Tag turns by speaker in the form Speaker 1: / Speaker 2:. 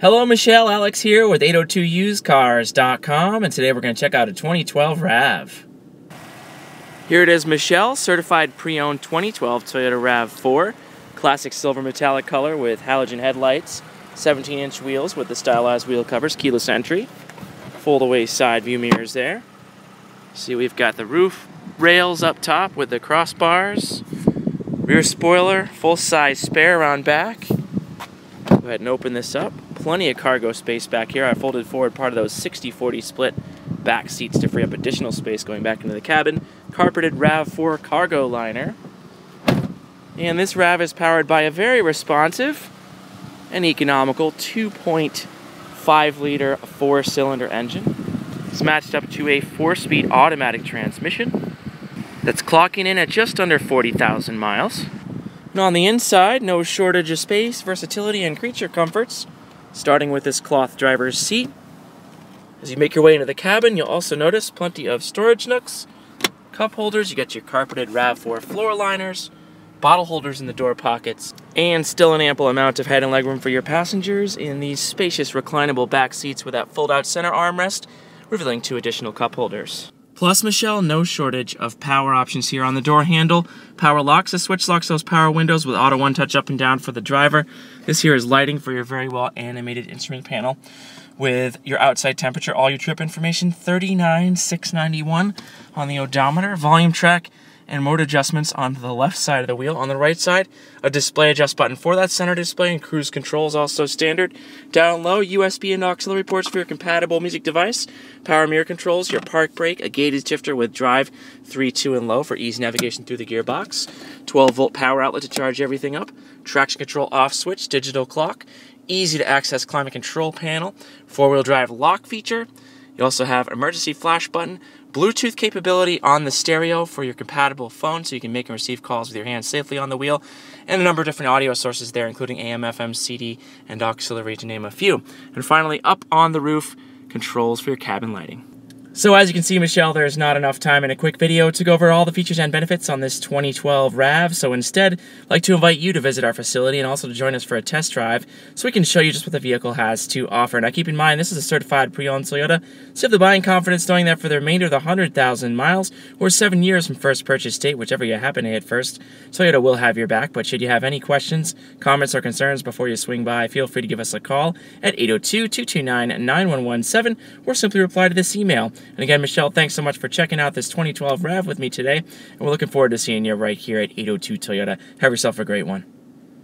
Speaker 1: Hello, Michelle. Alex here with 802usecars.com, and today we're going to check out a 2012 RAV. Here it is, Michelle, certified pre-owned 2012 Toyota RAV4, classic silver metallic color with halogen headlights, 17-inch wheels with the stylized wheel covers, keyless entry, fold-away side view mirrors there. See, we've got the roof rails up top with the crossbars, rear spoiler, full-size spare around back. Go ahead and open this up plenty of cargo space back here. I folded forward part of those 60-40 split back seats to free up additional space going back into the cabin. Carpeted RAV4 cargo liner. And this RAV is powered by a very responsive and economical 2.5 liter four cylinder engine. It's matched up to a four speed automatic transmission that's clocking in at just under 40,000 miles. And on the inside, no shortage of space, versatility, and creature comforts starting with this cloth driver's seat. As you make your way into the cabin, you'll also notice plenty of storage nooks, cup holders, you get your carpeted RAV4 floor liners, bottle holders in the door pockets, and still an ample amount of head and legroom for your passengers in these spacious reclinable back seats with that fold-out center armrest, revealing two additional cup holders. Plus, Michelle, no shortage of power options here on the door handle. Power locks, the switch locks those power windows with auto one touch up and down for the driver. This here is lighting for your very well animated instrument panel with your outside temperature, all your trip information, 39,691 on the odometer, volume track, and mode adjustments on the left side of the wheel. On the right side, a display adjust button for that center display and cruise control is also standard. Down low, USB and auxiliary ports for your compatible music device, power mirror controls, your park brake, a gated shifter with drive 3, 2, and low for easy navigation through the gearbox, 12 volt power outlet to charge everything up, traction control off switch, digital clock, easy to access climate control panel, four wheel drive lock feature. You also have emergency flash button, Bluetooth capability on the stereo for your compatible phone so you can make and receive calls with your hands safely on the wheel, and a number of different audio sources there, including AM, FM, CD, and auxiliary to name a few. And finally, up on the roof, controls for your cabin lighting. So as you can see, Michelle, there's not enough time in a quick video to go over all the features and benefits on this 2012 RAV, so instead, I'd like to invite you to visit our facility and also to join us for a test drive so we can show you just what the vehicle has to offer. Now keep in mind, this is a certified pre-owned Toyota, so you have the buying confidence knowing that for the remainder of the 100,000 miles, or 7 years from first purchase date, whichever you happen to hit first, Toyota will have your back, but should you have any questions, comments, or concerns before you swing by, feel free to give us a call at 802-229-9117, or simply reply to this email. And again, Michelle, thanks so much for checking out this 2012 RAV with me today. And we're looking forward to seeing you right here at 802 Toyota. Have yourself a great one.